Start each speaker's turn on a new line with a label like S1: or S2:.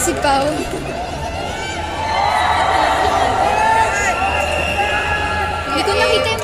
S1: Mexico. Hindi ko
S2: nakita